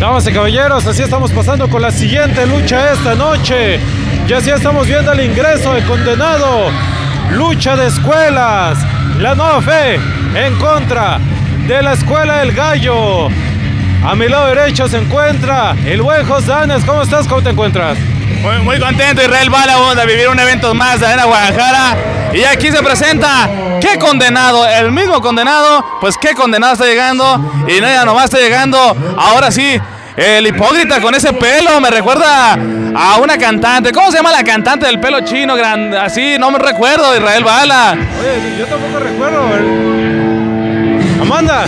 Damas y caballeros, así estamos pasando con la siguiente lucha esta noche. Y así estamos viendo el ingreso de condenado. Lucha de escuelas. La nueva fe en contra de la escuela del gallo. A mi lado derecho se encuentra el buen Josanes. ¿Cómo estás? ¿Cómo te encuentras? Muy, muy contento Israel Bala de vivir un evento más de Arena Guadalajara. Y aquí se presenta, qué condenado, el mismo condenado, pues qué condenado está llegando. Y no, ya nomás está llegando, ahora sí, el hipócrita con ese pelo, me recuerda a una cantante. ¿Cómo se llama la cantante del pelo chino? Gran, así, no me recuerdo, Israel Bala. Oye, yo tampoco recuerdo. Amanda.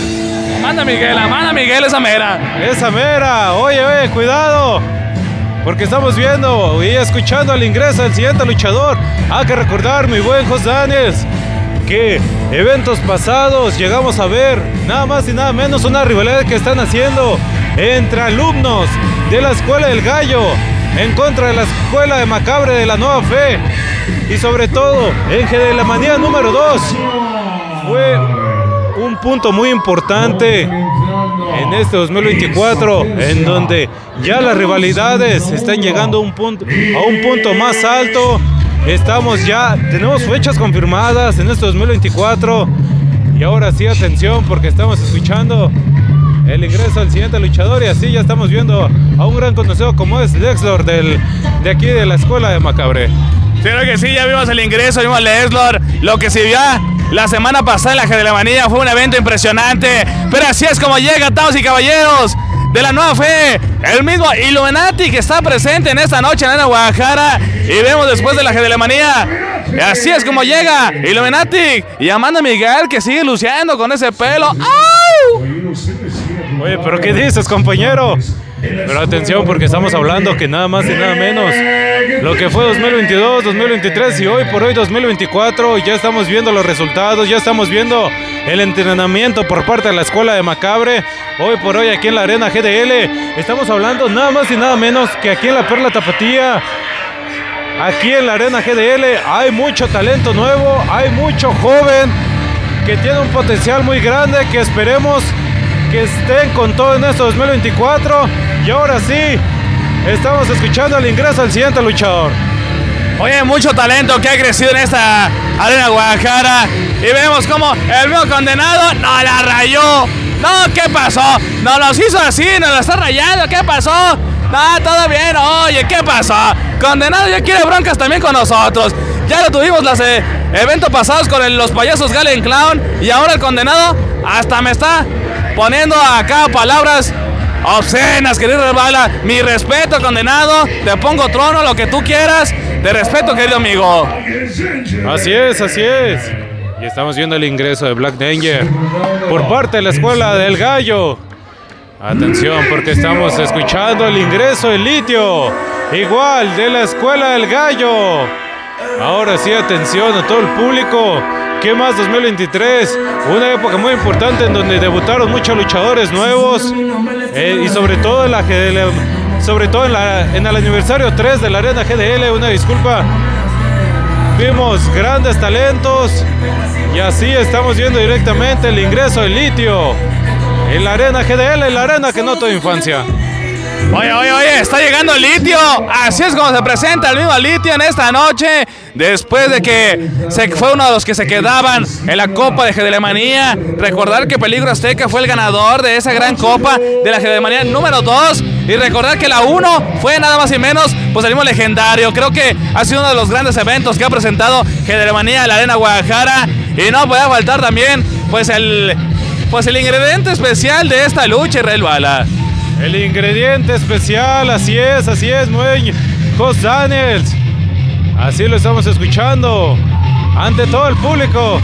Amanda Miguel, Amanda Miguel, esa mera. Esa mera. Oye, oye, cuidado. Porque estamos viendo y escuchando el ingreso del siguiente luchador. Hay que recordar, mi buen José Daniels, que eventos pasados llegamos a ver nada más y nada menos una rivalidad que están haciendo entre alumnos de la Escuela del Gallo en contra de la Escuela de Macabre de la Nueva Fe. Y sobre todo, en la Manía número 2 fue punto muy importante en este 2024, en donde ya las rivalidades están llegando a un punto, a un punto más alto. Estamos ya, tenemos fechas confirmadas en este 2024. Y ahora sí, atención, porque estamos escuchando el ingreso del siguiente luchador y así ya estamos viendo a un gran conocido como es Lexlor del, de aquí de la escuela de Macabre. Creo que sí, ya vimos el ingreso, vimos a Lexlor, lo que se vio la semana pasada en la Manilla fue un evento impresionante. Pero así es como llega, damas y caballeros, de la nueva fe. El mismo Illuminati que está presente en esta noche en Guadalajara. Y vemos después de la de la Manía. Así es como llega Illuminati. Y Amanda Miguel que sigue luciendo con ese pelo. Oye, pero ¿qué dices, compañero? Pero atención porque estamos hablando que nada más y nada menos lo que fue 2022, 2023 y hoy por hoy 2024 ya estamos viendo los resultados, ya estamos viendo el entrenamiento por parte de la escuela de Macabre. Hoy por hoy aquí en la arena GDL estamos hablando nada más y nada menos que aquí en la Perla Tapatía. Aquí en la arena GDL hay mucho talento nuevo, hay mucho joven que tiene un potencial muy grande que esperemos que estén con todo en este 2024. Y ahora sí, estamos escuchando el ingreso del siguiente luchador. Oye, mucho talento que ha crecido en esta arena Guadalajara. Y vemos como el mismo condenado no la rayó. No, ¿qué pasó? No los hizo así, nos lo está rayando. ¿Qué pasó? No, todo bien. Oye, ¿qué pasó? Condenado ya quiere broncas también con nosotros. Ya lo tuvimos los eh, eventos pasados con los payasos Galen Clown. Y ahora el condenado hasta me está poniendo acá palabras obscenas, querido Bala. Mi respeto, condenado. Te pongo trono, lo que tú quieras. Te respeto, querido amigo. Así es, así es. Y estamos viendo el ingreso de Black Danger por parte de la escuela del gallo. Atención, porque estamos escuchando el ingreso del litio. Igual de la escuela del gallo. Ahora sí, atención a todo el público. ¿Qué más 2023? Una época muy importante en donde debutaron muchos luchadores nuevos eh, y sobre todo en la GDL, sobre todo en, el aniversario 3 de la Arena GDL, una disculpa. Vimos grandes talentos y así estamos viendo directamente el ingreso del litio en la Arena GDL, en la arena que no toda infancia. Oye, oye, oye, está llegando el litio. Así es como se presenta el mismo litio en esta noche. Después de que se fue uno de los que se quedaban en la Copa de Gedelemanía. Recordar que Peligro Azteca fue el ganador de esa gran Copa de la Gedelemanía número 2. Y recordar que la 1 fue nada más y menos, pues el mismo legendario. Creo que ha sido uno de los grandes eventos que ha presentado Gedelemanía en la Arena Guadalajara. Y no puede faltar también, pues el, pues el ingrediente especial de esta lucha, Israel Bala. El ingrediente especial, así es, así es, muy Jos Daniels. Así lo estamos escuchando. Ante todo el público.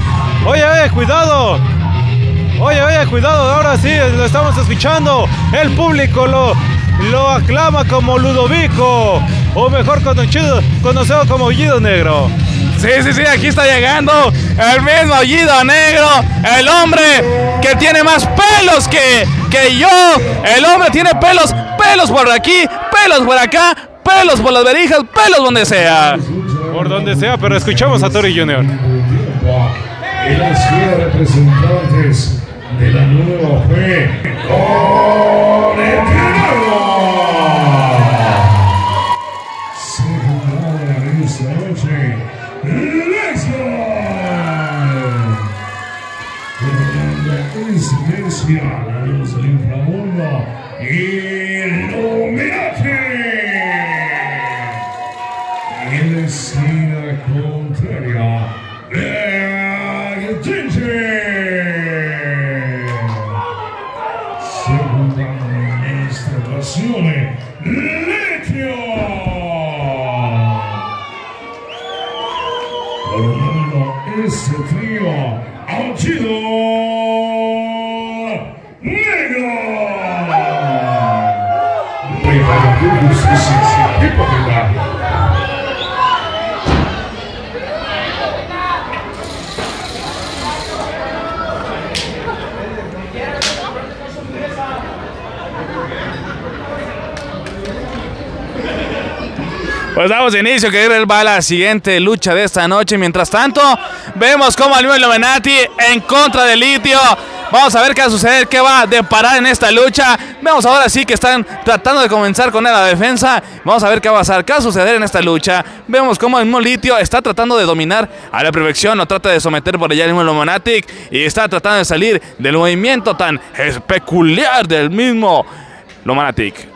Oye, oye, cuidado. Oye, oye, cuidado. Ahora sí lo estamos escuchando. El público lo, lo aclama como Ludovico. O mejor conocido, conocido como Guido Negro. Sí, sí, sí, aquí está llegando el mismo Guido Negro, el hombre que tiene más pelos que, que yo. El hombre tiene pelos, pelos por aquí, pelos por acá, pelos por las verijas, pelos donde sea. Por donde sea, pero escuchamos a Tori Junior. Y las representantes de la nueva fe Pues damos inicio que va a la siguiente lucha de esta noche. Mientras tanto, vemos cómo Almio Illuminati en contra de Litio. Vamos a ver qué va a suceder, qué va a deparar en esta lucha. Vemos ahora sí que están tratando de comenzar con la defensa. Vamos a ver qué va a pasar, qué va a suceder en esta lucha. Vemos cómo el mismo Litio está tratando de dominar a la perfección, lo trata de someter por allá el mismo Illuminatic y está tratando de salir del movimiento tan peculiar del mismo Illuminatic.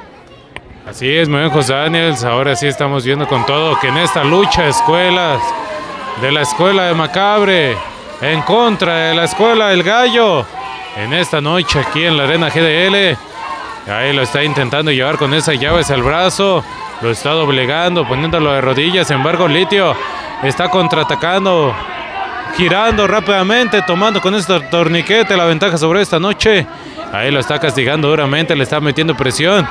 Así es, muy bien, José Daniels. Ahora sí estamos viendo con todo que en esta lucha escuelas, de la escuela de Macabre, en contra de la escuela del Gallo, en esta noche aquí en la arena GDL, ahí lo está intentando llevar con esas llaves al brazo, lo está doblegando, poniéndolo de rodillas. Sin embargo, Litio está contraatacando, girando rápidamente, tomando con este torniquete la ventaja sobre esta noche. Ahí lo está castigando duramente, le está metiendo presión.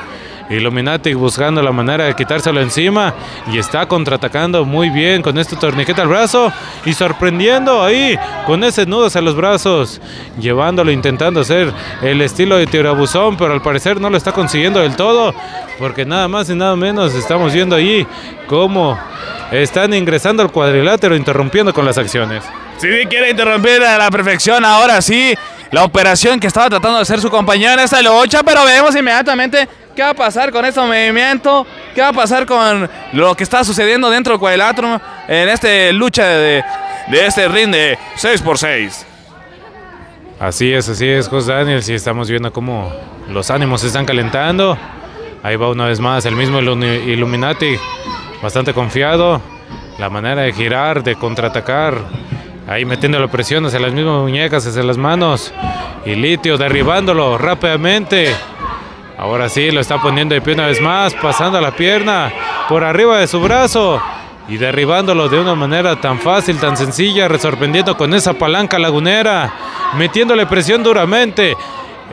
Illuminati buscando la manera de quitárselo encima y está contraatacando muy bien con este torniquete al brazo y sorprendiendo ahí con ese nudos a los brazos, llevándolo, intentando hacer el estilo de tirabuzón, pero al parecer no lo está consiguiendo del todo, porque nada más y nada menos estamos viendo ahí cómo están ingresando al cuadrilátero, interrumpiendo con las acciones. Sí, quiere interrumpir a la perfección, ahora sí, la operación que estaba tratando de hacer su compañero en esta lucha, pero vemos inmediatamente qué va a pasar con este movimiento, qué va a pasar con lo que está sucediendo dentro del cuadrilátero en esta lucha de, de este ring de 6x6. Así es, así es, José Daniel. Sí, estamos viendo cómo los ánimos se están calentando. Ahí va una vez más el mismo Illumi- Illuminati, bastante confiado. La manera de girar, de contraatacar. Ahí metiendo la presión hacia las mismas muñecas, hacia las manos. Y Litio derribándolo rápidamente. Ahora sí, lo está poniendo de pie una vez más, pasando la pierna por arriba de su brazo y derribándolo de una manera tan fácil, tan sencilla, sorprendiendo con esa palanca lagunera, metiéndole presión duramente.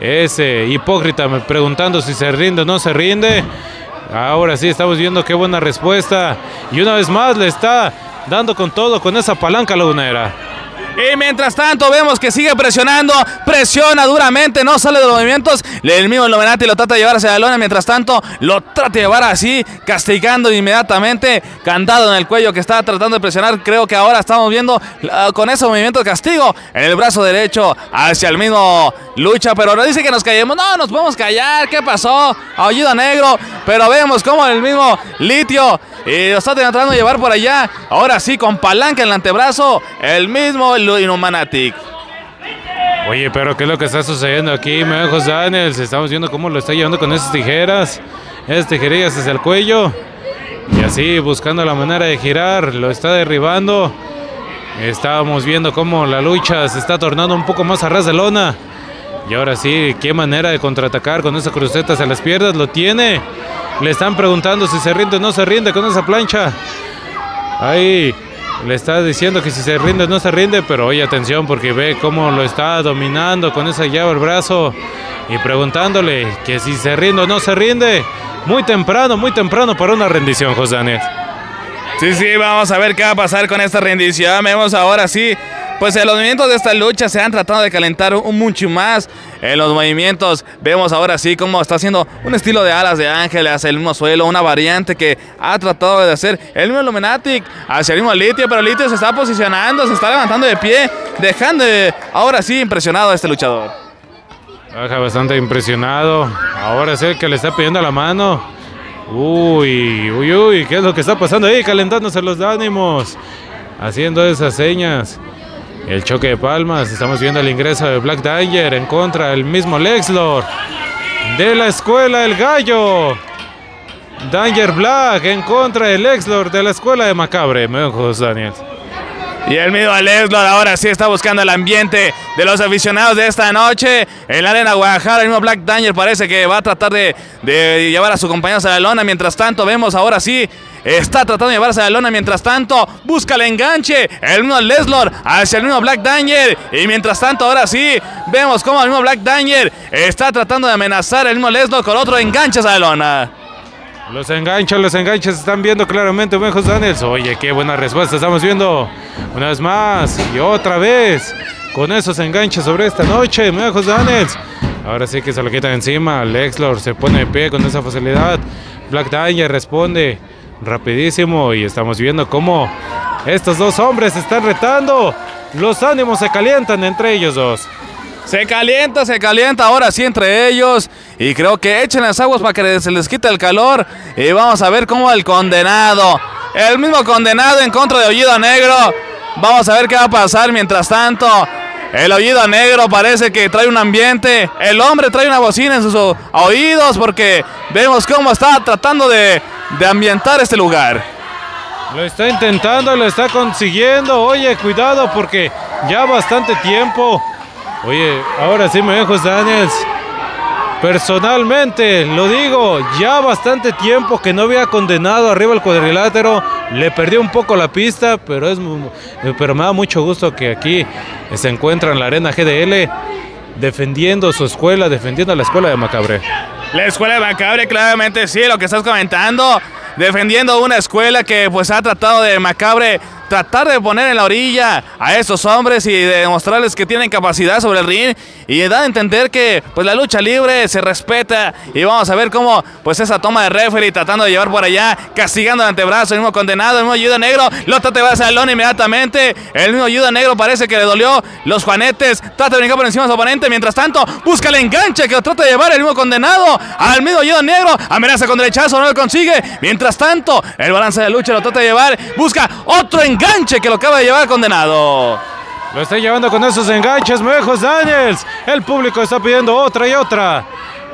Ese hipócrita me preguntando si se rinde o no se rinde. Ahora sí, estamos viendo qué buena respuesta. Y una vez más le está dando con todo con esa palanca lagunera. Y mientras tanto vemos que sigue presionando, presiona duramente, no sale de los movimientos. El mismo Illuminati lo trata de llevar hacia la lona, mientras tanto lo trata de llevar así, castigando inmediatamente, candado en el cuello que está tratando de presionar. Creo que ahora estamos viendo con ese movimiento de castigo en el brazo derecho hacia el mismo lucha, pero nos dice que nos callemos. No, nos podemos callar, ¿qué pasó? Aullido negro, pero vemos como el mismo litio y lo está tratando de llevar por allá. Ahora sí, con palanca en el antebrazo, el mismo Illuminatic. Oye, pero ¿qué es lo que está sucediendo aquí, me José Daniels? Estamos viendo cómo lo está llevando con esas tijeras, esas tijerillas hacia el cuello. Y así, buscando la manera de girar, lo está derribando. Estábamos viendo cómo la lucha se está tornando un poco más a ras de lona. Y ahora sí, qué manera de contraatacar con esa cruceta hacia las piernas, lo tiene. Le están preguntando si se rinde o no se rinde con esa plancha. Ahí le está diciendo que si se rinde o no se rinde, pero oye atención porque ve cómo lo está dominando con esa llave al brazo y preguntándole que si se rinde o no se rinde. Muy temprano, muy temprano para una rendición, José Daniel. Sí, sí, vamos a ver qué va a pasar con esta rendición. Vemos ahora sí. Pues en los movimientos de esta lucha se han tratado de calentar un mucho más. En los movimientos vemos ahora sí cómo está haciendo un estilo de alas de ángel hacia el mismo suelo, una variante que ha tratado de hacer el mismo Illuminatic hacia el mismo Litio, pero Litio se está posicionando, se está levantando de pie, dejando de- ahora sí impresionado a este luchador. Baja bastante impresionado. Ahora es el que le está pidiendo la mano. Uy, uy, uy, ¿qué es lo que está pasando ahí? Calentándose los ánimos. Haciendo esas señas. El choque de palmas. Estamos viendo el ingreso de Black Danger en contra del mismo Lexlor. De la escuela del gallo. Danger Black en contra del Lexlor de la escuela de Macabre. Me dijo José Daniel. Y el mismo Leslor ahora sí está buscando el ambiente de los aficionados de esta noche. En la arena Guadalajara, el mismo Black Danger parece que va a tratar de, de llevar a sus compañeros a la lona. Mientras tanto, vemos ahora sí Está tratando de llevarse a la lona. Mientras tanto, busca el enganche. El mismo Leslor hacia el mismo Black Danger. Y mientras tanto, ahora sí, vemos cómo el mismo Black Danger está tratando de amenazar el mismo Leslor con otro enganche a la lona. Los enganchos, los enganches están viendo claramente, buen José Daniels. Oye, qué buena respuesta estamos viendo. Una vez más y otra vez. Con esos enganches sobre esta noche, buen José Daniels. Ahora sí que se lo quitan encima. Lexlor se pone de pie con esa facilidad. Black Danger responde rapidísimo y estamos viendo cómo estos dos hombres están retando. Los ánimos se calientan entre ellos dos. Se calienta, se calienta ahora sí entre ellos. Y creo que echen las aguas para que se les quite el calor. Y vamos a ver cómo el condenado, el mismo condenado en contra de Ollido Negro. Vamos a ver qué va a pasar mientras tanto. El oído negro parece que trae un ambiente. El hombre trae una bocina en sus oídos porque vemos cómo está tratando de, de ambientar este lugar. Lo está intentando, lo está consiguiendo. Oye, cuidado porque ya bastante tiempo. Oye, ahora sí me dejo Daniels. Personalmente, lo digo, ya bastante tiempo que no había condenado arriba el cuadrilátero. Le perdió un poco la pista, pero, es, pero me da mucho gusto que aquí se encuentra en la arena GDL defendiendo su escuela, defendiendo la escuela de Macabre. La escuela de Macabre, claramente sí, lo que estás comentando. Defendiendo una escuela que pues ha tratado de Macabre tratar de poner en la orilla a esos hombres y demostrarles que tienen capacidad sobre el ring y dar a entender que pues la lucha libre se respeta y vamos a ver cómo pues esa toma de referee tratando de llevar por allá, castigando el antebrazo, el mismo condenado, el mismo ayuda negro, lo trata de lona inmediatamente, el mismo ayuda negro parece que le dolió los juanetes, trata de brincar por encima de su oponente, mientras tanto busca el enganche que lo trata de llevar el mismo condenado al mismo ayuda negro, amenaza con derechazo, no lo consigue, mientras tanto el balance de lucha lo trata de llevar, busca otro enganche enganche que lo acaba de llevar condenado. Lo está llevando con esos enganches, Mejos Daniels. El público está pidiendo otra y otra.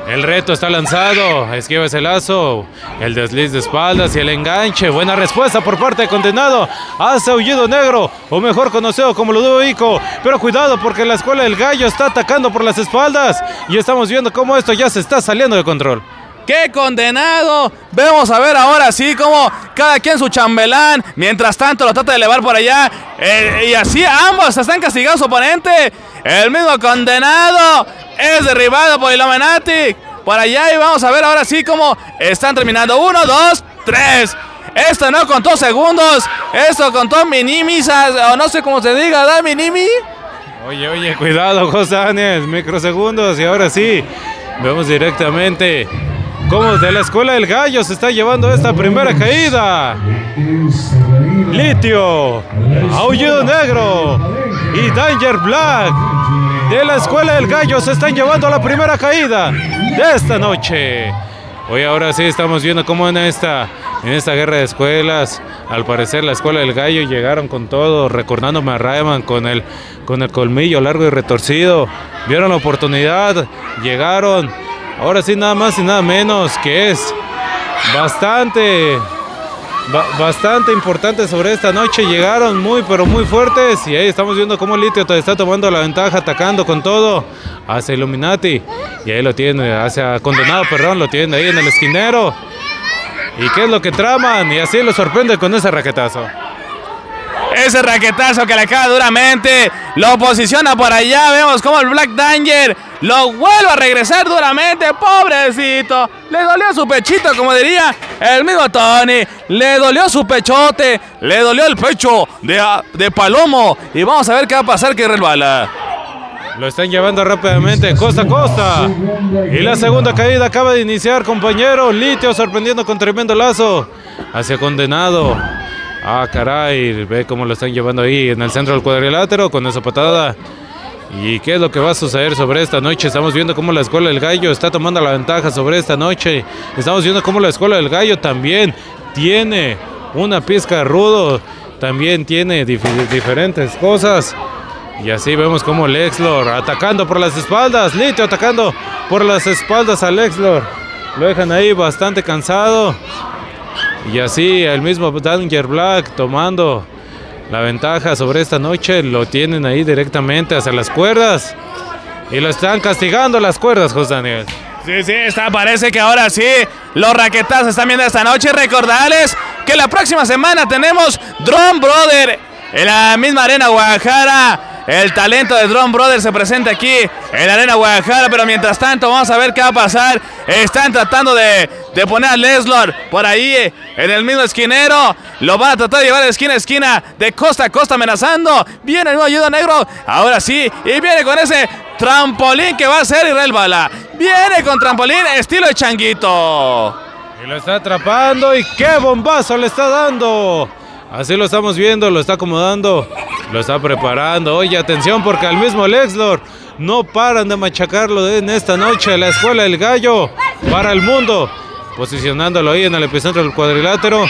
El reto está lanzado, esquiva ese lazo, el desliz de espaldas y el enganche. Buena respuesta por parte de condenado. Hace aullido negro, o mejor conocido como Ludovico. Pero cuidado porque la escuela del gallo está atacando por las espaldas. Y estamos viendo cómo esto ya se está saliendo de control. ¡Qué condenado! Vemos a ver ahora sí como cada quien su chambelán. Mientras tanto lo trata de elevar por allá. Eh, y así ambos están castigados su oponente. El mismo condenado es derribado por Illuminati. Por allá y vamos a ver ahora sí cómo están terminando. Uno, dos, tres. Esto no contó segundos. Esto contó minimis. O no sé cómo se diga, ¿da minimi? Oye, oye, cuidado, José Microsegundos. Y ahora sí, vemos directamente como de la escuela del gallo se está llevando esta primera caída. Litio, Aullido Negro y Danger Black de la escuela del gallo se están llevando la primera caída de esta noche. Hoy ahora sí estamos viendo cómo en esta, en esta guerra de escuelas, al parecer la escuela del gallo llegaron con todo, recordándome a Rayman con el, con el colmillo largo y retorcido. Vieron la oportunidad, llegaron, Ahora sí, nada más y nada menos, que es bastante, bastante importante sobre esta noche. Llegaron muy, pero muy fuertes. Y ahí estamos viendo cómo Litio está tomando la ventaja, atacando con todo hacia Illuminati. Y ahí lo tiene, hacia Condenado, perdón, lo tiene ahí en el esquinero. ¿Y qué es lo que traman? Y así lo sorprende con ese raquetazo. Ese raquetazo que le cae duramente. Lo posiciona por allá. Vemos como el Black Danger lo vuelve a regresar duramente. Pobrecito. Le dolió su pechito, como diría el mismo Tony. Le dolió su pechote. Le dolió el pecho de, de Palomo. Y vamos a ver qué va a pasar que resbala. Lo están llevando rápidamente, costa a costa. Y la segunda caída acaba de iniciar, compañero. Litio sorprendiendo con tremendo lazo hacia condenado. Ah, caray, ve cómo lo están llevando ahí en el centro del cuadrilátero con esa patada. ¿Y qué es lo que va a suceder sobre esta noche? Estamos viendo cómo la Escuela del Gallo está tomando la ventaja sobre esta noche. Estamos viendo cómo la Escuela del Gallo también tiene una pizca rudo, también tiene diferentes cosas. Y así vemos como Lexlor atacando por las espaldas, Litio atacando por las espaldas a Lexlor. Lo dejan ahí bastante cansado. Y así el mismo Danger Black tomando la ventaja sobre esta noche. Lo tienen ahí directamente hacia las cuerdas. Y lo están castigando las cuerdas, José Daniel. Sí, sí, está, parece que ahora sí los raquetazos están viendo esta noche. Recordarles que la próxima semana tenemos Drone Brother en la misma arena Guadalajara. El talento de Drone Brother se presenta aquí en la arena Guadalajara, pero mientras tanto vamos a ver qué va a pasar. Están tratando de, de poner a Leslor por ahí en el mismo esquinero. Lo van a tratar de llevar de esquina a esquina, de costa a costa amenazando. Viene el nuevo ayuda negro, ahora sí, y viene con ese trampolín que va a ser Israel Bala. Viene con trampolín estilo de changuito. Y lo está atrapando y qué bombazo le está dando. Así lo estamos viendo, lo está acomodando, lo está preparando. Oye, atención porque al mismo Lexlor no paran de machacarlo en esta noche. La escuela del gallo para el mundo, posicionándolo ahí en el epicentro del cuadrilátero.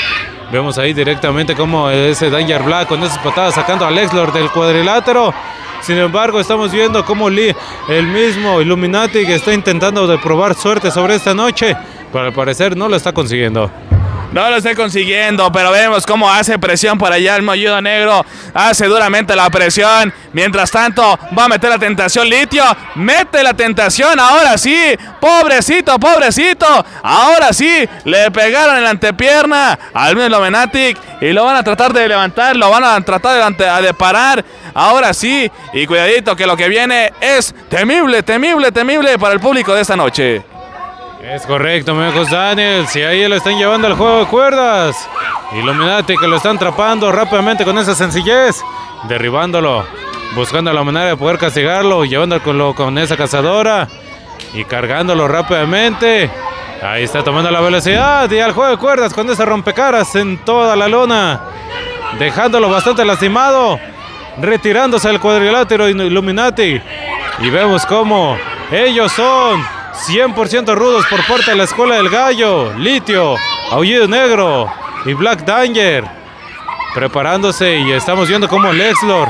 Vemos ahí directamente como ese Danger Black con esas patadas sacando a Lexlor del cuadrilátero. Sin embargo, estamos viendo cómo Lee, el mismo Illuminati que está intentando probar suerte sobre esta noche, pero al parecer no lo está consiguiendo. No lo estoy consiguiendo, pero vemos cómo hace presión por allá el mollido negro. Hace duramente la presión. Mientras tanto, va a meter la tentación litio. Mete la tentación, ahora sí. Pobrecito, pobrecito. Ahora sí, le pegaron en la antepierna al mismo Menatic. Y lo van a tratar de levantar, lo van a tratar de, de parar. Ahora sí. Y cuidadito que lo que viene es temible, temible, temible para el público de esta noche. Es correcto, mi amigo Daniel. Si ahí lo están llevando al juego de cuerdas. Illuminati que lo están atrapando rápidamente con esa sencillez. Derribándolo. Buscando la manera de poder castigarlo. Llevándolo con esa cazadora. Y cargándolo rápidamente. Ahí está tomando la velocidad. Y al juego de cuerdas con ese rompecaras en toda la lona. Dejándolo bastante lastimado. Retirándose del cuadrilátero Illuminati. Y vemos cómo ellos son 100% rudos por parte de la Escuela del Gallo, Litio, Aullido Negro y Black Danger. Preparándose y estamos viendo cómo Lexlor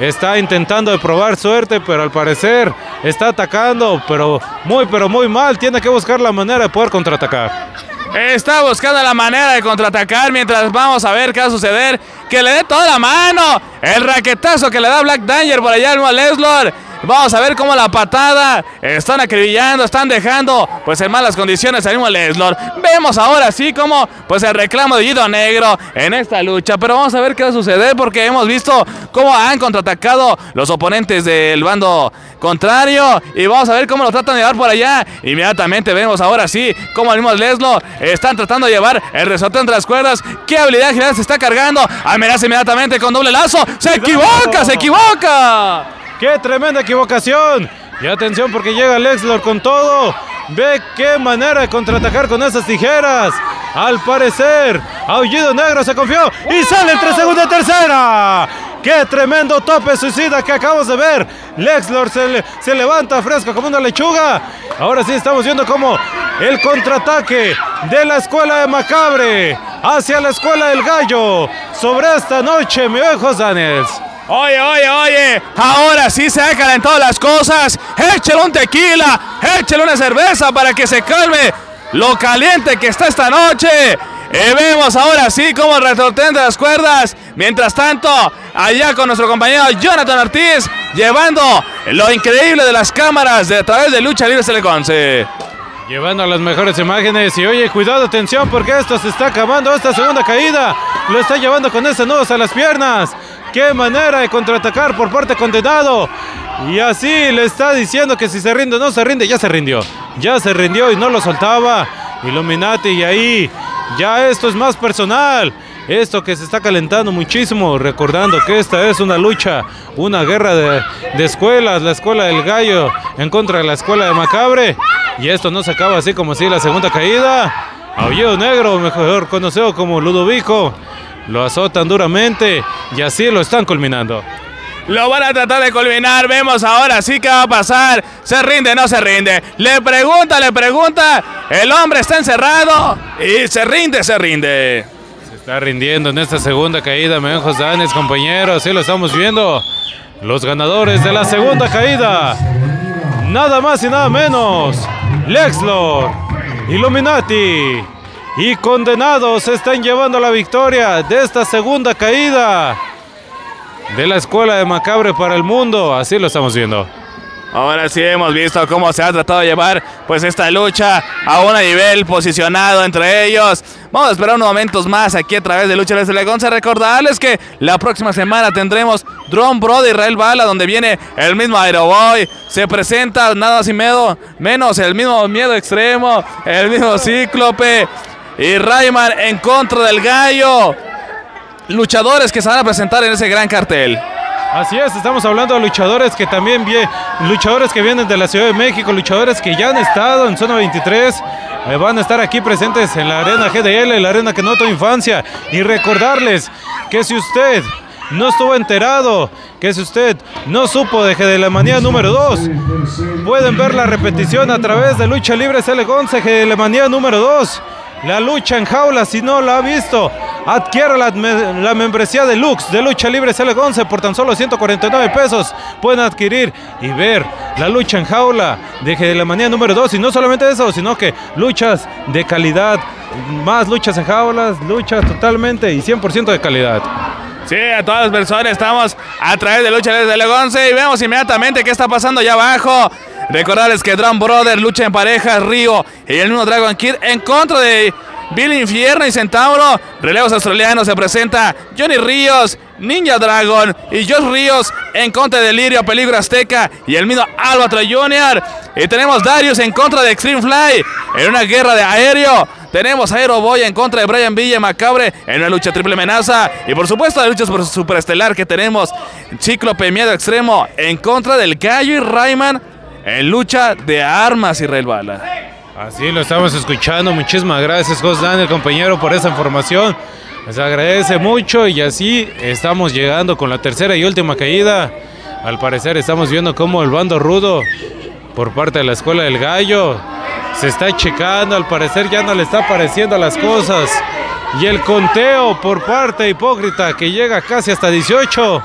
está intentando probar suerte, pero al parecer está atacando, pero muy, pero muy mal. Tiene que buscar la manera de poder contraatacar. Está buscando la manera de contraatacar mientras vamos a ver qué va a suceder. Que le dé toda la mano. El raquetazo que le da Black Danger por allá al Leslor. Vamos a ver cómo la patada están acribillando, están dejando pues en malas condiciones al mismo Leslor. Vemos ahora sí como pues el reclamo de Guido Negro en esta lucha, pero vamos a ver qué va a suceder porque hemos visto cómo han contraatacado los oponentes del bando contrario y vamos a ver cómo lo tratan de llevar por allá. Inmediatamente vemos ahora sí cómo el mismo Leslo están tratando de llevar el resorte entre las cuerdas. ¿Qué habilidad general se está cargando? Amenaza inmediatamente con doble lazo. ¡Se equivoca! ¡Se equivoca! ¡Qué tremenda equivocación! Y atención porque llega Lexlor con todo. Ve qué manera de contraatacar con esas tijeras. Al parecer, Aullido Negro se confió y sale entre segunda y tercera. ¡Qué tremendo tope suicida que acabamos de ver! Lexlor se, le- se levanta fresco como una lechuga. Ahora sí estamos viendo como el contraataque de la escuela de Macabre hacia la escuela del Gallo sobre esta noche, mi viejo Daniels. Oye, oye, oye, ahora sí se han calentado las cosas. Échale un tequila, échale una cerveza para que se calme lo caliente que está esta noche. Y vemos ahora sí cómo retorten de las cuerdas. Mientras tanto, allá con nuestro compañero Jonathan Ortiz, llevando lo increíble de las cámaras de a través de Lucha Libre Teleconce. Llevando las mejores imágenes y oye, cuidado, atención, porque esto se está acabando, esta segunda caída lo está llevando con ese nudos a las piernas. Qué manera de contraatacar por parte de condenado. Y así le está diciendo que si se rinde o no se rinde, ya se rindió. Ya se rindió y no lo soltaba. Illuminati y ahí, ya esto es más personal. Esto que se está calentando muchísimo, recordando que esta es una lucha, una guerra de, de escuelas, la escuela del gallo en contra de la escuela de Macabre. Y esto no se acaba así como si la segunda caída. Aullido Negro, mejor conocido como Ludovico, lo azotan duramente y así lo están culminando. Lo van a tratar de culminar. Vemos ahora sí que va a pasar. ¿Se rinde no se rinde? Le pregunta, le pregunta. El hombre está encerrado. Y se rinde, se rinde. Se está rindiendo en esta segunda caída, Menjos Danes, compañeros. Así lo estamos viendo. Los ganadores de la segunda caída. Nada más y nada menos. Lexlor, Illuminati y condenados están llevando la victoria de esta segunda caída. de la escuela de Macabre para el mundo. Así lo estamos viendo. Ahora sí hemos visto cómo se ha tratado de llevar pues esta lucha a un nivel posicionado entre ellos. Vamos a esperar unos momentos más aquí a través de Lucha Libre Legonza. Recordarles que la próxima semana tendremos Drone Bro de Israel Bala, donde viene el mismo Aeroboy. Se presenta nada sin miedo, menos el mismo miedo extremo, el mismo Cíclope. Y Rayman en contra del gallo. Luchadores que se van a presentar en ese gran cartel. Así es, estamos hablando de luchadores que también vienen, luchadores que vienen de la Ciudad de México, luchadores que ya han estado en zona 23, eh, van a estar aquí presentes en la arena GDL, la arena que notó infancia. Y recordarles que si usted no estuvo enterado, que si usted no supo de GDL Manía número 2, pueden ver la repetición a través de Lucha Libre CL11 GDL Manía número 2. La lucha en jaula, si no la ha visto, adquiera la, membresía deluxe de Lucha Libre CL11 por tan solo 149 pesos. Pueden adquirir y ver la lucha en jaula de la manía número 2. Y no solamente eso, sino que luchas de calidad, más luchas en jaulas, luchas totalmente y 100% de calidad. Sí, a todas las personas estamos a través de Lucha Libre CL11 y vemos inmediatamente qué está pasando allá abajo. Recordarles que Drum Brother lucha en parejas, Río y el mismo Dragon Kid en contra de Bill Infierno y Centauro. Relevos australianos se presenta Johnny Ríos, Ninja Dragon y Josh Ríos en contra de Lirio, Peligro Azteca y el mismo Albatro Jr. Y tenemos Darius en contra de Extreme Fly en una guerra de aéreo. Tenemos a Aero Boy en contra de Brian Villa Macabre en una lucha triple amenaza. Y por supuesto, la lucha superestelar que tenemos Cíclope Miedo Extremo en contra del Gallo y Rayman en lucha de armas, Israel Bala. Así lo estamos escuchando. Muchísimas gracias, José Daniel, compañero, por esa información. Les agradece mucho y así estamos llegando con la tercera y última caída. Al parecer estamos viendo cómo el bando rudo por parte de la Escuela del Gallo se está checando. Al parecer ya no le está pareciendo las cosas. Y el conteo por parte hipócrita que llega casi hasta 18.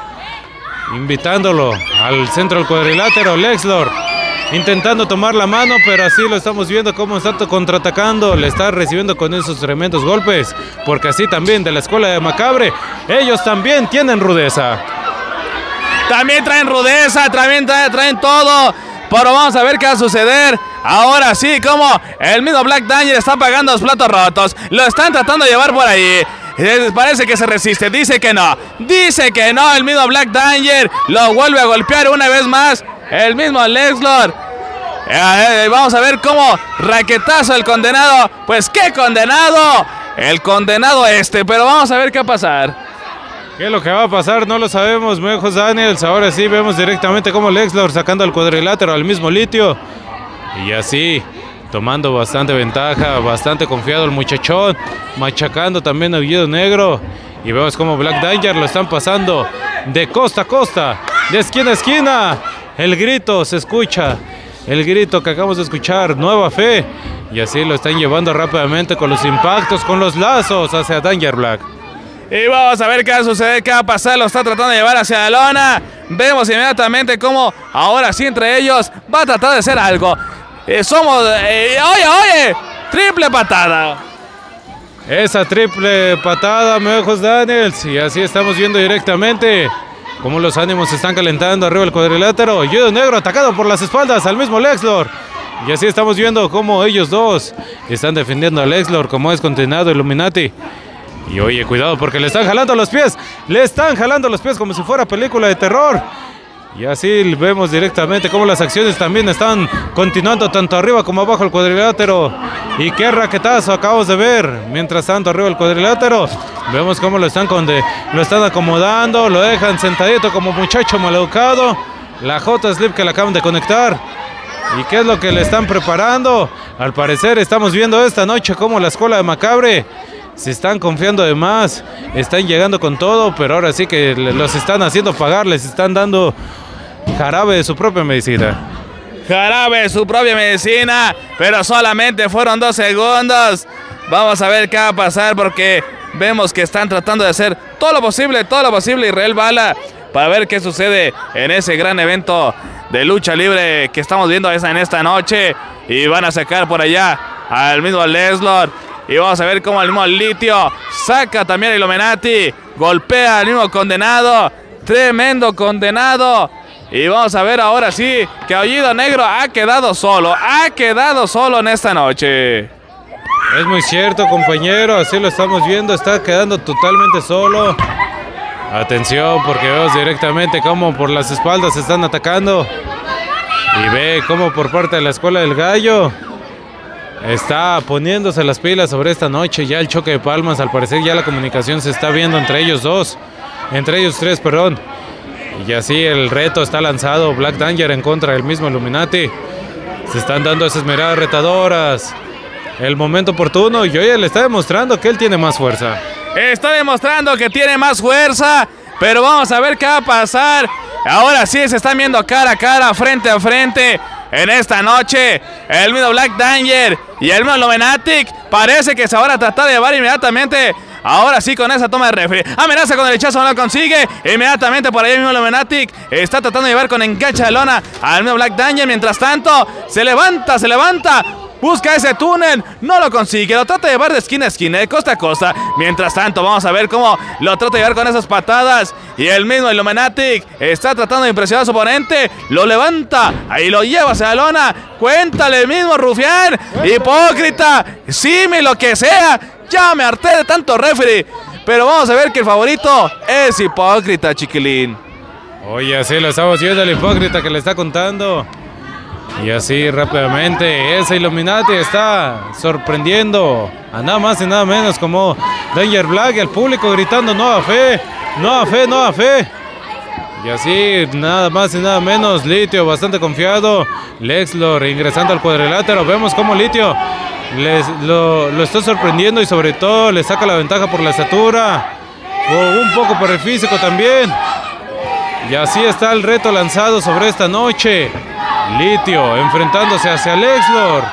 Invitándolo al centro del cuadrilátero, Lexlor intentando tomar la mano, pero así lo estamos viendo cómo está contraatacando, le está recibiendo con esos tremendos golpes, porque así también de la escuela de Macabre, ellos también tienen rudeza. También traen rudeza, también traen, todo, pero vamos a ver qué va a suceder. Ahora sí, como el mismo Black Danger está pagando los platos rotos, lo están tratando de llevar por ahí. Eh, parece que se resiste, dice que no, dice que no, el mismo Black Danger lo vuelve a golpear una vez más. El mismo Lexlor. Eh, vamos a ver cómo raquetazo el condenado. Pues qué condenado. El condenado este, pero vamos a ver qué va a pasar. ¿Qué es lo que va a pasar? No lo sabemos, Mejos Daniels. Ahora sí vemos directamente cómo Lexlor sacando al cuadrilátero al mismo litio. Y así, tomando bastante ventaja, bastante confiado el muchachón. Machacando también a Guido Negro. Y vemos cómo Black Danger lo están pasando de costa a costa, de esquina a esquina. El grito se escucha. El grito que acabamos de escuchar, nueva fe. Y así lo están llevando rápidamente con los impactos, con los lazos hacia Danger Black. Y vamos a ver qué va a suceder, qué va a pasar. Lo está tratando de llevar hacia la lona. Vemos inmediatamente cómo ahora sí entre ellos va a tratar de hacer algo. Eh, somos... Eh, oye, oye, triple patada. Esa triple patada, Mejos Daniels. Y así estamos viendo directamente como los ánimos se están calentando arriba del cuadrilátero. Judo Negro atacado por las espaldas al mismo Lexlor. Y así estamos viendo cómo ellos dos están defendiendo a Lexlor como es continuado Illuminati. Y oye, cuidado porque le están jalando los pies. Le están jalando los pies como si fuera película de terror. Y así vemos directamente cómo las acciones también están continuando tanto arriba como abajo el cuadrilátero. Y qué raquetazo acabamos de ver. Mientras tanto arriba el cuadrilátero. Vemos cómo lo están, lo están acomodando. Lo dejan sentadito como muchacho maleducado. La J-Slip que le acaban de conectar. ¿Y qué es lo que le están preparando? Al parecer estamos viendo esta noche como la escuela de Macabre se están confiando de más, están llegando con todo, pero ahora sí que los están haciendo pagar, les están dando jarabe de su propia medicina. Jarabe de su propia medicina, pero solamente fueron dos segundos. Vamos a ver qué va a pasar porque vemos que están tratando de hacer todo lo posible, todo lo posible Israel Bala para ver qué sucede en ese gran evento de lucha libre que estamos viendo en esta noche. Y van a sacar por allá al mismo Leslor. Y vamos a ver cómo el mismo Litio saca también a Illuminati. Golpea al mismo condenado. tremendo condenado. Y vamos a ver ahora sí que Aullido Negro ha quedado solo, ha quedado solo en esta noche. Es muy cierto, compañero, así lo estamos viendo, está quedando totalmente solo. Atención, porque vemos directamente cómo por las espaldas se están atacando. Y ve cómo por parte de la Escuela del Gallo está poniéndose las pilas sobre esta noche. Ya el choque de palmas, al parecer ya la comunicación se está viendo entre ellos dos. Entre ellos tres, perdón. Y así el reto está lanzado. Black Danger en contra del mismo Illuminati. Se están dando esas miradas retadoras. El momento oportuno y hoy le está demostrando que él tiene más fuerza. Está demostrando que tiene más fuerza. Pero vamos a ver qué va a pasar. Ahora sí se están viendo cara a cara, frente a frente. En esta noche, el mismo Black Danger y el mismo Luminatic parece que se van a tratar de llevar inmediatamente Ahora sí con esa toma de refri. Amenaza con el hechazo, no lo consigue. Inmediatamente por ahí mismo Luminatic está tratando de llevar con engancha de lona al mismo Black Danger. Mientras tanto, se levanta, se levanta. Busca ese túnel, no lo consigue, lo trata de llevar de esquina a esquina, de costa a costa. Mientras tanto, vamos a ver cómo lo trata de llevar con esas patadas. Y el mismo Illuminatic está tratando de impresionar a su oponente. Lo levanta, ahí lo lleva hacia la lona. Cuéntale mismo, rufián, hipócrita, me lo que sea. Ya me harté de tanto referee. Pero vamos a ver que el favorito es hipócrita, chiquilín. Oye, así lo estamos viendo el hipócrita que le está contando. Y así rápidamente ese Illuminati está sorprendiendo a nada más y nada menos como Danger Black, el público gritando no a fe, no a fe, no a fe. Y así nada más y nada menos Litio bastante confiado, Lexlor ingresando al cuadrilátero, vemos como Litio lo, lo está sorprendiendo y sobre todo le saca la ventaja por la estatura, o un poco por el físico también. Y así está el reto lanzado sobre esta noche. Litio enfrentándose hacia Lexlor.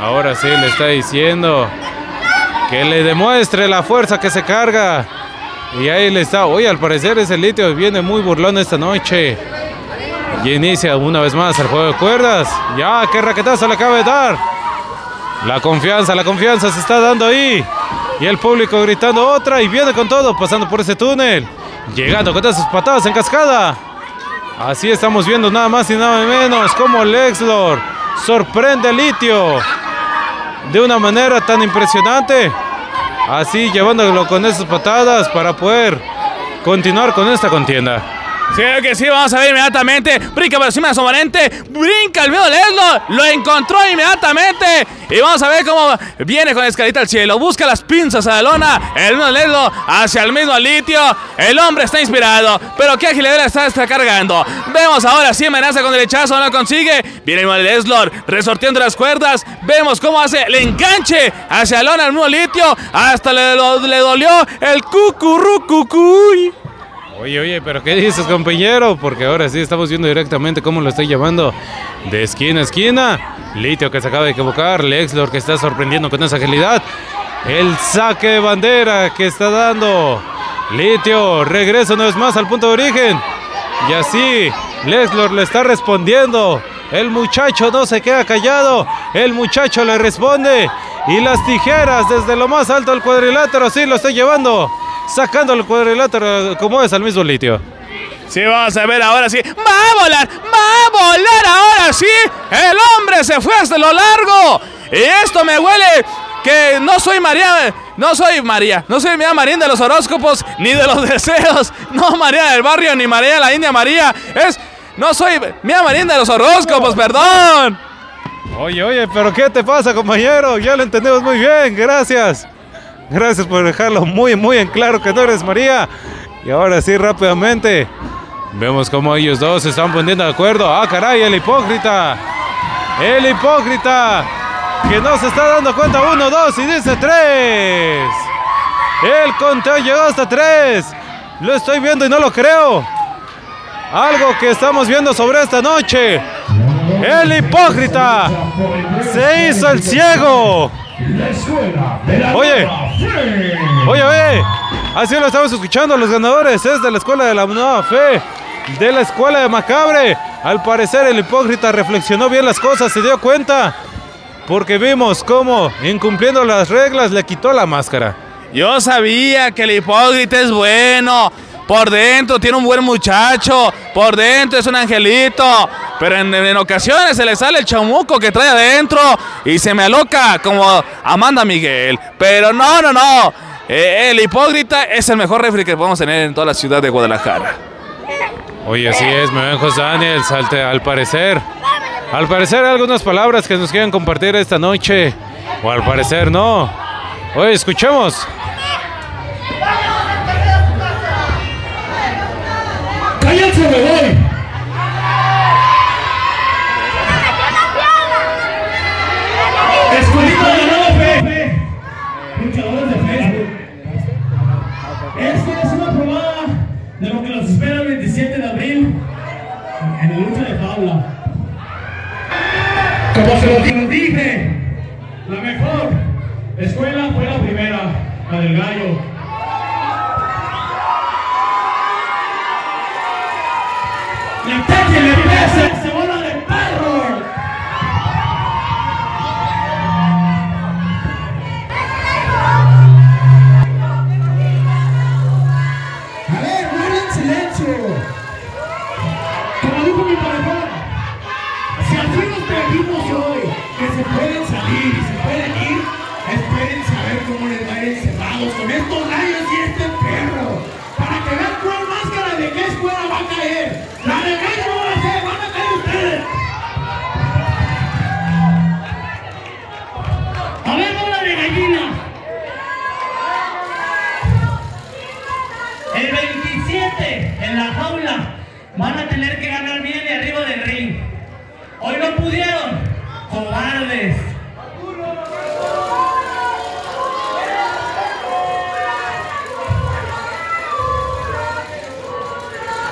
Ahora sí le está diciendo que le demuestre la fuerza que se carga. Y ahí le está. Hoy al parecer ese Litio viene muy burlón esta noche. Y inicia una vez más el juego de cuerdas. Ya, qué raquetazo le acaba de dar. La confianza, la confianza se está dando ahí. Y el público gritando otra y viene con todo, pasando por ese túnel. Llegando con esas patadas en cascada. Así estamos viendo nada más y nada menos como Lexlor sorprende a Litio de una manera tan impresionante. Así llevándolo con esas patadas para poder continuar con esta contienda. Sí, que sí, vamos a ver inmediatamente. Brinca por encima de su oponente. Brinca el miedo Leslo. Lo encontró inmediatamente. Y vamos a ver cómo viene con escalita al cielo. Busca las pinzas a la lona. El mismo Leslo hacia el mismo litio. El hombre está inspirado. Pero qué agilidad está, está cargando. Vemos ahora si amenaza con derechazo. No lo consigue. Viene el Leslor resorteando las cuerdas. Vemos cómo hace el enganche hacia la lona al mismo litio. Hasta le, le dolió el cucurrucucuy. Oye, oye, pero ¿qué dices, compañero? Porque ahora sí estamos viendo directamente cómo lo estoy llevando de esquina a esquina. Litio que se acaba de equivocar, Lexlor que está sorprendiendo con esa agilidad. El saque de bandera que está dando. Litio regresa una vez más al punto de origen. Y así, Lexlor le está respondiendo. El muchacho no se queda callado. El muchacho le responde. Y las tijeras desde lo más alto del cuadrilátero, sí lo está llevando sacando el cuadrilátero como es al mismo litio. Sí, vamos a ver ahora sí. ¡Va a volar! ¡Va a volar ahora sí! ¡El hombre se fue hasta lo largo! Y esto me huele que no soy María, no soy María, no soy María Marín de los horóscopos ni de los deseos, no María del barrio ni María la India María, es, no soy Mía Marín de los horóscopos, perdón. Oye, oye, pero ¿qué te pasa, compañero? Ya lo entendemos muy bien, gracias. Gracias por dejarlo muy, muy en claro que no eres María. Y ahora sí, rápidamente. Vemos cómo ellos dos se están poniendo de acuerdo. Ah, caray, el hipócrita. El hipócrita. Que no se está dando cuenta. Uno, dos y dice tres. El conteo llegó hasta tres. Lo estoy viendo y no lo creo. Algo que estamos viendo sobre esta noche. El hipócrita. Se hizo el ciego. Oye, oye, oye, así lo estamos escuchando, los ganadores es de la Escuela de la Nueva Fe, de la Escuela de Macabre. Al parecer el hipócrita reflexionó bien las cosas, se dio cuenta, porque vimos cómo, incumpliendo las reglas, le quitó la máscara. Yo sabía que el hipócrita es bueno, Por dentro tiene un buen muchacho. Por dentro es un angelito. Pero en, en ocasiones se le sale el chamuco que trae adentro y se me aloca como Amanda Miguel. Pero no, no, no. Eh, el hipócrita es el mejor refri que podemos tener en toda la ciudad de Guadalajara. Oye, así es, mi buen José Daniels, al, te- al parecer. Al parecer algunas palabras que nos quieren compartir esta noche. O al parecer no. Oye, escuchemos. ¡Cállense, de jaula. Como se los dije, la mejor escuela fue la primera, la del gallo. ¡Le pegue, le estos rayos y este perro. Para que vean cuál máscara de qué escuela va a caer.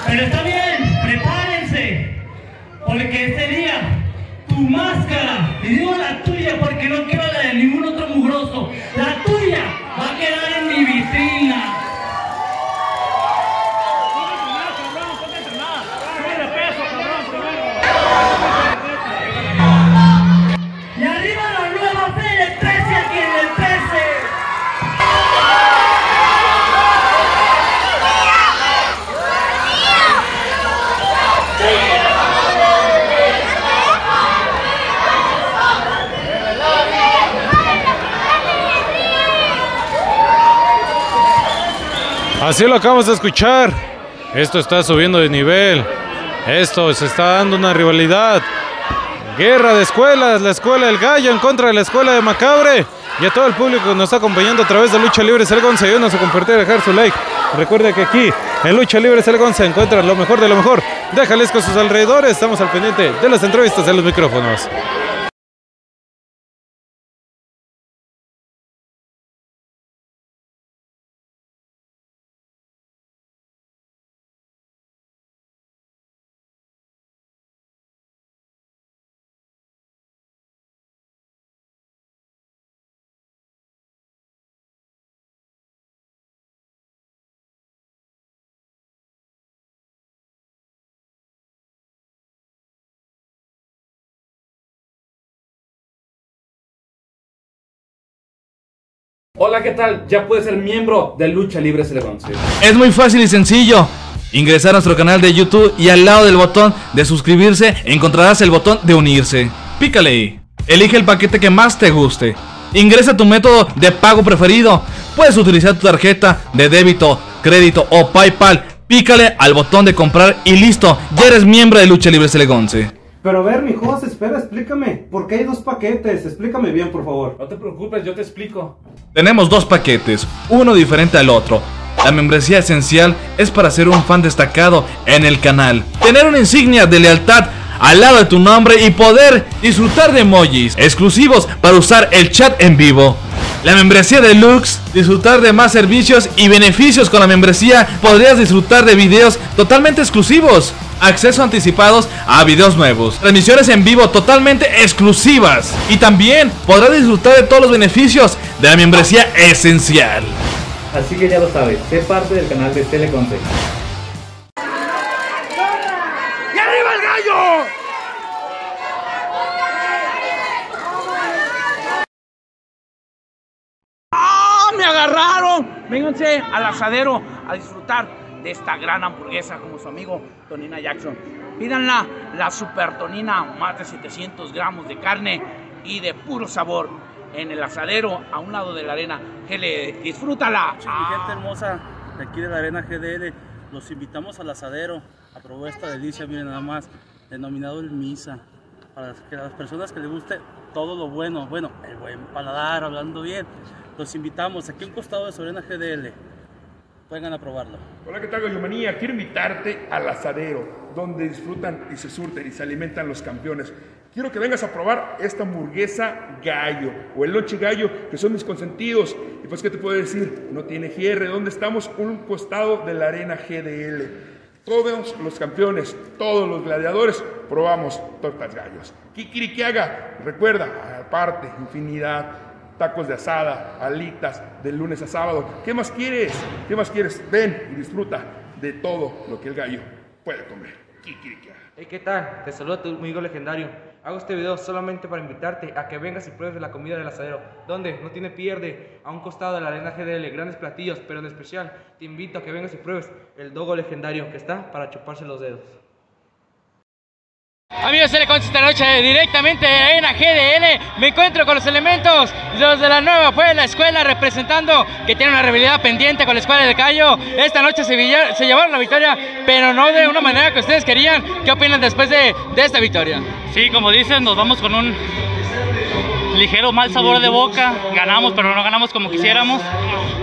Pero está bien, prepárense. Porque ese día tu máscara, y digo la tuya porque no quiero la de ningún otro mugroso, la tuya Así lo acabamos de escuchar. Esto está subiendo de nivel. Esto se está dando una rivalidad. Guerra de escuelas, la escuela del gallo en contra de la escuela de Macabre. Y a todo el público que nos está acompañando a través de Lucha Libre Selgonza, ayúdanos a compartir, dejar su like. Recuerde que aquí en Lucha Libre Selgonza encuentran lo mejor de lo mejor. Déjales con sus alrededores, estamos al pendiente de las entrevistas de los micrófonos. Hola, ¿qué tal? Ya puedes ser miembro de Lucha Libre Celebrons. Es muy fácil y sencillo. Ingresar a nuestro canal de YouTube y al lado del botón de suscribirse encontrarás el botón de unirse. Pícale ahí. Elige el paquete que más te guste. Ingresa tu método de pago preferido. Puedes utilizar tu tarjeta de débito, crédito o PayPal. Pícale al botón de comprar y listo. Ya eres miembro de Lucha Libre Celegonce. Pero a ver, mi José, espera, explícame. ¿Por qué hay dos paquetes? Explícame bien, por favor. No te preocupes, yo te explico. Tenemos dos paquetes, uno diferente al otro. La membresía esencial es para ser un fan destacado en el canal, tener una insignia de lealtad al lado de tu nombre y poder disfrutar de emojis exclusivos para usar el chat en vivo. La membresía deluxe, disfrutar de más servicios y beneficios con la membresía, podrías disfrutar de videos totalmente exclusivos, acceso anticipados a videos nuevos, transmisiones en vivo totalmente exclusivas y también podrás disfrutar de todos los beneficios de la membresía esencial. Así que ya lo sabes, sé parte del canal de Teleconsejo. ¡Ah! ¡Me agarraron! Vénganse al asadero a disfrutar de esta gran hamburguesa como su amigo Tonina Jackson. Pídanla, la Super Tonina, más de 700 gramos de carne y de puro sabor en el asadero a un lado de la arena. GL, disfrútala. Mi gente hermosa de aquí de la arena GDL, los invitamos al asadero a probar esta delicia, miren nada más, denominado el Misa, para que las personas que les guste todo lo bueno, bueno, el buen paladar, hablando bien, los invitamos aquí a un costado de su arena GDL, vengan a probarlo. Hola, ¿qué tal, Gallomanía? Quiero invitarte al asadero, donde disfrutan y se surten y se alimentan los campeones. Quiero que vengas a probar esta hamburguesa gallo o el lonche gallo, que son mis consentidos. Y pues, ¿qué te puedo decir? No tiene cierre. ¿Dónde estamos? Un costado de la arena GDL. Todos los campeones, todos los gladiadores, probamos tortas gallos. Kikirikiaga, recuerda, aparte, infinidad, tacos de asada, alitas, de lunes a sábado. ¿Qué más quieres? ¿Qué más quieres? Ven y disfruta de todo lo que el gallo puede comer. Hey, ¿qué tal? Te saluda tu amigo legendario. Hago este video solamente para invitarte a que vengas y pruebes la comida del asadero, donde no tiene pierde, a un costado de la arena GDL, grandes platillos, pero en especial te invito a que vengas y pruebes el dogo legendario que está para chuparse los dedos. Amigos de Teleconce esta noche directamente de la GDL me encuentro con los elementos los de la nueva fue la escuela representando que tiene una rivalidad pendiente con la escuela de Cayo. Esta noche se, se llevaron la victoria pero no de una manera que ustedes querían. ¿qué opinan después de, de esta victoria? Sí, como dicen, nos vamos con un ligero mal sabor de boca. Ganamos, pero no ganamos como quisiéramos.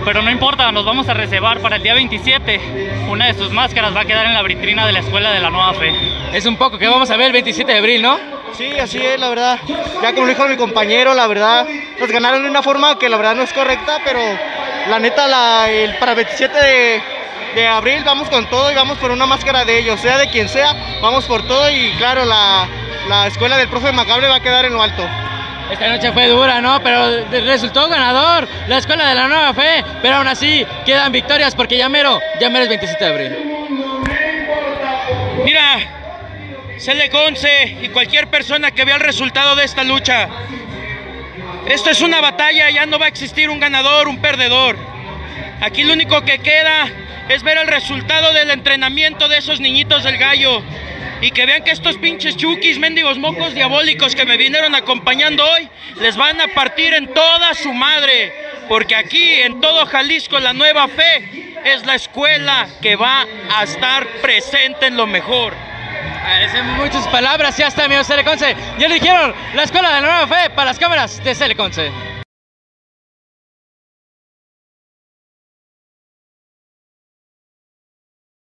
Pero no importa, nos vamos a reservar para el día 27. Una de sus máscaras va a quedar en la vitrina de la Escuela de la Nueva Fe. Es un poco que vamos a ver el 27 de abril, ¿no? Sí, así es, la verdad. Ya como lo dijo mi compañero, la verdad, nos ganaron de una forma que la verdad no es correcta, pero la neta, la, el, para el 27 de, de abril vamos con todo y vamos por una máscara de ellos, sea de quien sea, vamos por todo y claro, la, la escuela del profe Macabre va a quedar en lo alto. Esta noche fue dura, ¿no? Pero resultó ganador la escuela de la nueva fe. Pero aún así quedan victorias porque ya mero, ya mero es 27 de abril. Mira, Conce y cualquier persona que vea el resultado de esta lucha, esto es una batalla, ya no va a existir un ganador, un perdedor. Aquí lo único que queda es ver el resultado del entrenamiento de esos niñitos del gallo. Y que vean que estos pinches chukis, mendigos mocos diabólicos que me vinieron acompañando hoy, les van a partir en toda su madre. Porque aquí, en todo Jalisco, la nueva fe es la escuela que va a estar presente en lo mejor. Agradecen muchas palabras y hasta amigos Teleconce. Ya lo dijeron, la escuela de la nueva fe para las cámaras de Teleconce.